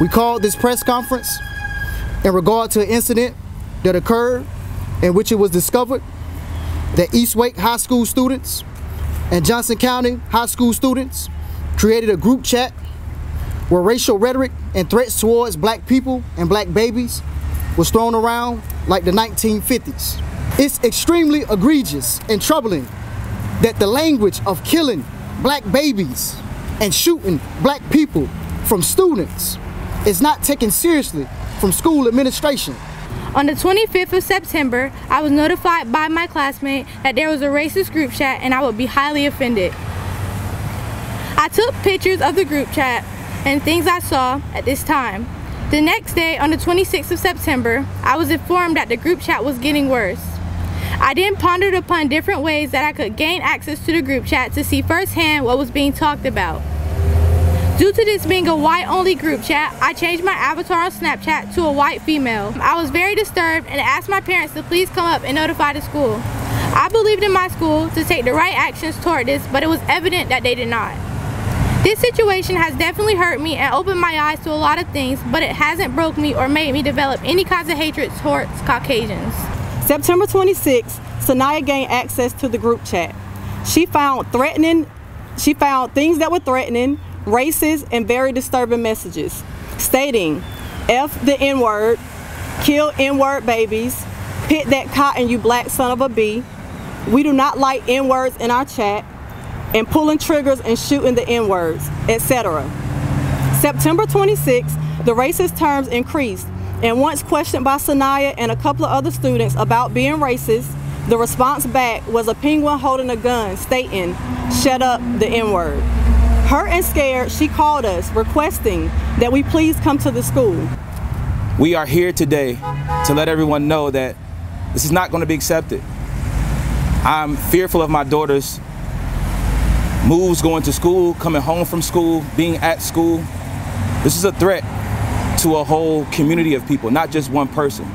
We called this press conference in regard to an incident that occurred in which it was discovered that East Wake High School students and Johnston County High School students created a group chat where racial rhetoric and threats towards black people and black babies was thrown around like the 1950s. It's extremely egregious and troubling that the language of killing black babies and shooting black people from students is not taken seriously from school administration. On the 25th of September, I was notified by my classmate that there was a racist group chat and I would be highly offended. I took pictures of the group chat and things I saw at this time. The next day, on the 26th of September, I was informed that the group chat was getting worse. I then pondered upon different ways that I could gain access to the group chat to see firsthand what was being talked about. Due to this being a white-only group chat, I changed my avatar on Snapchat to a white female. I was very disturbed and asked my parents to please come up and notify the school. I believed in my school to take the right actions toward this, but it was evident that they did not. This situation has definitely hurt me and opened my eyes to a lot of things, but it hasn't broke me or made me develop any kinds of hatred towards Caucasians. September 26, Cenayia gained access to the group chat. She found threatening, she found things that were threatening, racist, and very disturbing messages, stating, F the N-word, kill N-word babies, pit that cotton you black son of a B, we do not like N-words in our chat, and pulling triggers and shooting the N-words, etc. September 26, the racist terms increased, and once questioned by Cenayia and a couple of other students about being racist, the response back was a penguin holding a gun stating, shut up the N-word. Hurt and scared, she called us requesting that we please come to the school. We are here today to let everyone know that this is not going to be accepted. I'm fearful of my daughter's moves going to school, coming home from school, being at school. This is a threat to a whole community of people, not just one person.